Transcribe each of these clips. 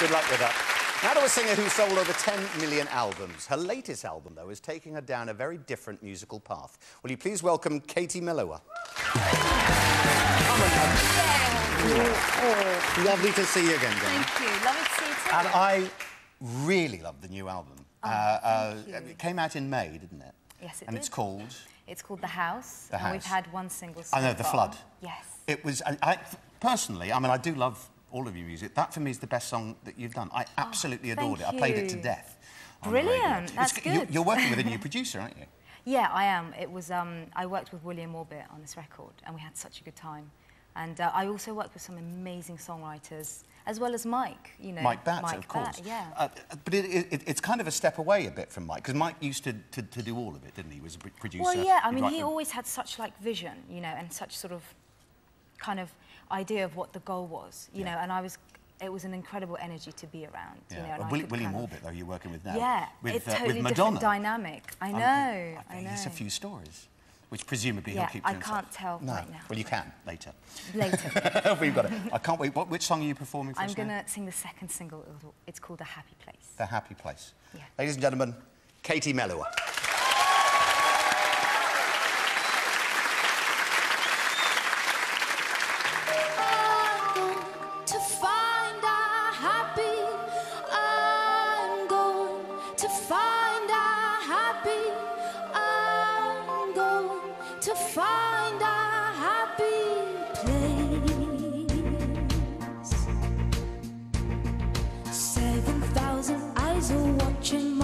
Good luck with that. Now to a singer who sold over 10 million albums. Her latest album, though, is taking her down a very different musical path. Will you please welcome Katie Melua? Oh, lovely to see you again, Dana. Thank you. Lovely to see you too. And I really love the new album. Oh, uh, uh, it came out in May, didn't it? Yes, it And did. it's called... It's called The House. The and we've had one single so I know, The. Flood. Yes. It was... I, personally, I mean, I do love all of your music. That, for me, is the best song that you've done. I absolutely adored it. Oh, I played it to death. Brilliant. It's- That's you- good. You're working with a new producer, aren't you? Yeah, I am. It was, um, I worked with William Orbit on this record and we had such a good time. And uh, I also worked with some amazing songwriters, as well as Mike, you know. Mike Batt, Mike of course. Batt, yeah. Uh, but it, it, it's kind of a step away a bit from Mike, because Mike used to, to, to do all of it, didn't he? He was a producer. Well, yeah, I mean, he always had such like vision, you know, and such sort of kind of idea of what the goal was, you Yeah. know, and I was, it was an incredible energy to be around, you know. And I William kind of- Orbit, though, you're working with now. Yeah, with, it's uh, totally with Madonna. different dynamic. I know, I I think know. There's a few stories, which presumably Yeah, he'll keep to I himself. can't tell no. right now. Well, you can later. Later, We've got it. I can't wait. What, which song are you performing for I'm us gonna sing the second single. It's called The Happy Place. The Happy Place. Yeah. Ladies and gentlemen, Katie Melua.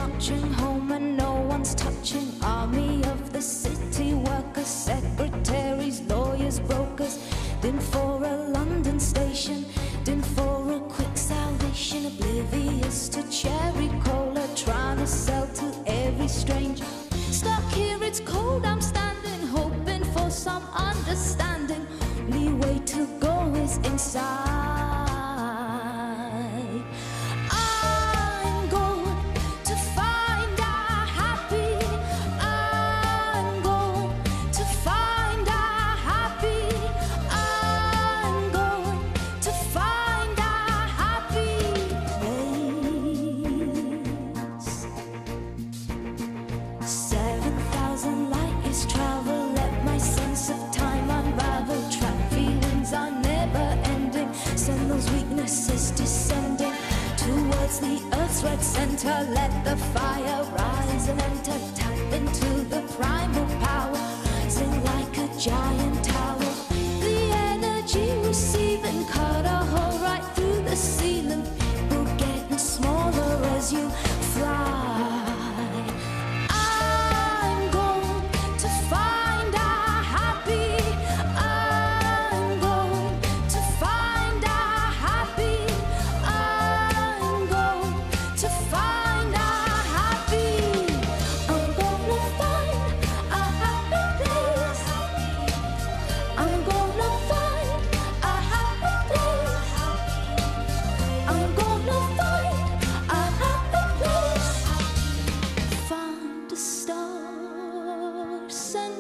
Marching home, and no one's touching. Army of the city workers, secretaries, lawyers, brokers. Then for a London station, then for a quick salvation, oblivious to cherry cola, trying to sell to every stranger. Stuck here, it's cold. I'm standing, hoping for some understanding. Only way to go is inside. The earth's red center. Let the fire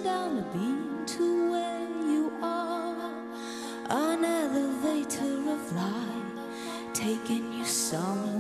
down a beam to where you are. An elevator of light, taking you somewhere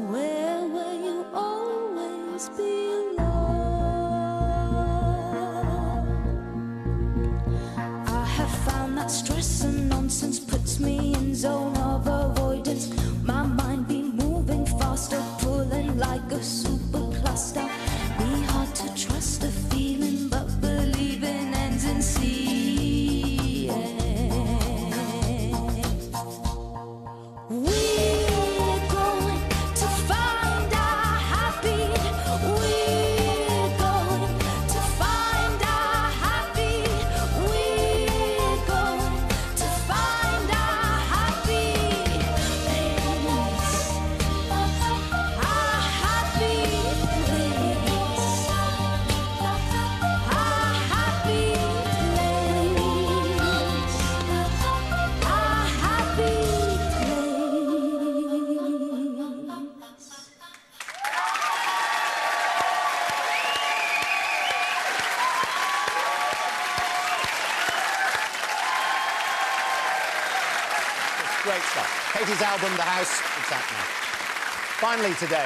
great stuff. Katie's album, The House, it's out now. Finally today.